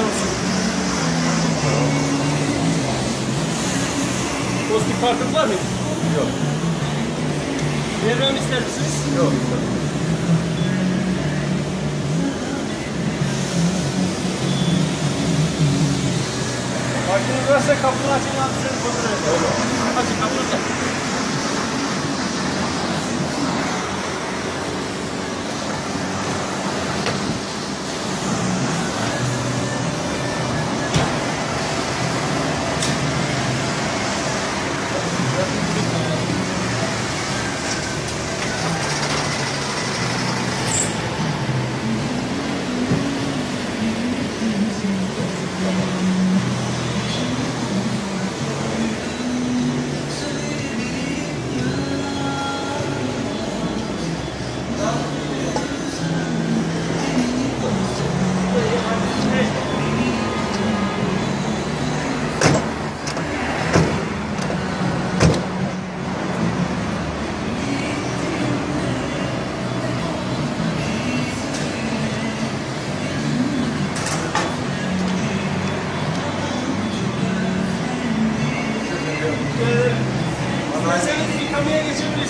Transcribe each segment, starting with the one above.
Neden olsun? Pozitif farkınız var mı? Yok. Devrem ister misiniz? Yok. Farkınız varsa kapını açın lan. Açın kapını açın.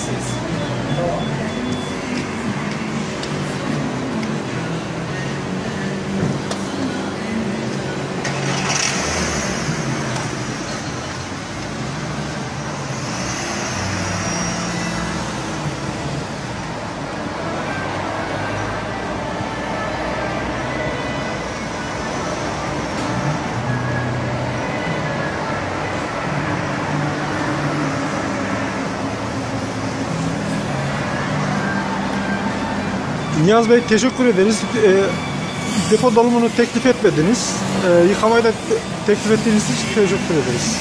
places. Niyaz Bey teşekkür ederiz. E, depo dolumunu teklif etmediniz. E, yıkamayı da te- teklif ettiğiniz için teşekkür ederiz.